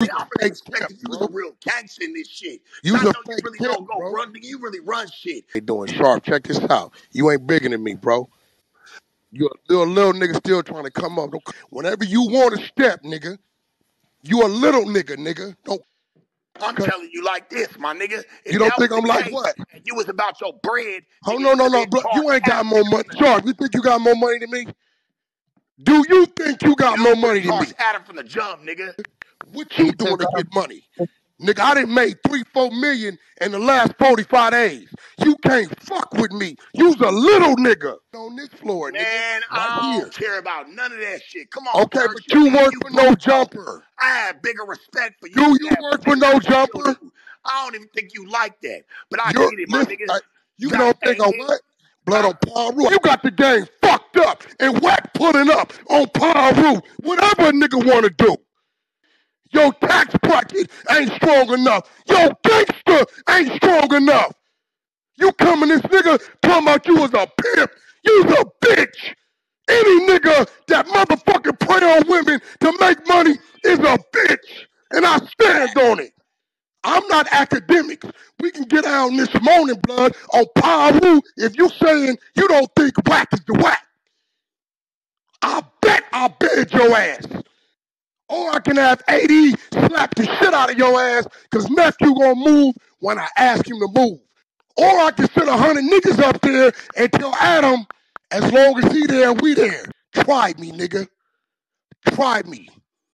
I really respect you was a real gangster in this shit. You was know a you fake really pimp, don't go bro. run, nigga. You really run shit. They doing sharp. Check this out. You ain't bigger than me, bro. You're a little, little nigga still trying to come up. Don't- Whenever you want to step, nigga, you a little nigga, nigga. Don't. I'm telling you like this, my nigga. If you don't think I'm like what? and you was about your bread, Oh no, no, no, bro. You ain't got more money. Sharp, you think you got more money than me? Do you think you got more money than me? Adam from the jump, nigga. What you doing to get money? Nigga, I done made three, four million in the last 45 days. You can't fuck with me. You's a little nigga on this floor, nigga. Man, I here. don't care about none of that shit. Come on, Okay, but You work you for No Jumper. I have bigger respect for you Do you work for No Jumper? I don't even think you like that. But I You're, get it, my listen, nigga. I, you don't think I'm what? Blood on Root. You got the game fucked up and Wack putting up on Root. Whatever a nigga wanna do. Your tax bracket ain't strong enough. Your gangster ain't strong enough. You coming this nigga talking about you as a pimp. You's a bitch. Any nigga that motherfucking prey on women to make money is a bitch. And I stand on it. I'm not Akademiks. We can get out this morning, blood, on Piru if you saying you don't think Wack is the whack. I bet I bed your ass. Or I can have AD slap the shit out of your ass because nephew gonna move when I ask him to move. Or I can sit a hundred niggas up there and tell Adam, as long as he there, we there. Try me, nigga. Try me.